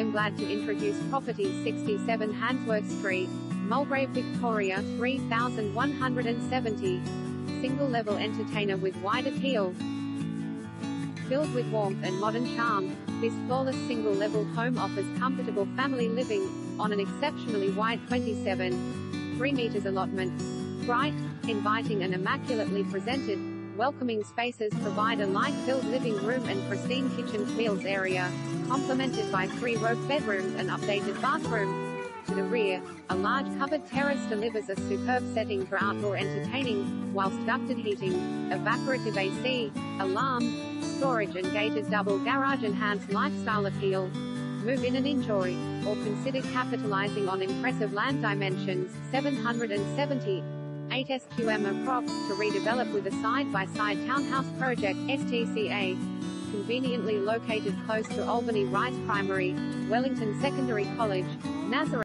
am glad to introduce property 67 Hansworth Street, Mulgrave, Victoria 3170. Single level entertainer with wide appeal. Filled with warmth and modern charm, this flawless single level home offers comfortable family living on an exceptionally wide 27 3 meters allotment. Bright, inviting and immaculately presented, welcoming spaces provide a light-filled living room and pristine kitchen meals area, complemented by three robe bedrooms and updated bathrooms. To the rear, a large covered terrace delivers a superb setting for outdoor entertaining, whilst ducted heating, evaporative AC, alarm, storage and gated double garage enhance lifestyle appeal. Move in and enjoy, or consider capitalizing on impressive land dimensions, 770 8 SQM approx to redevelop with a side-by-side townhouse project, STCA. Conveniently located close to Albany Rise Primary, Wellington Secondary College, Nazareth.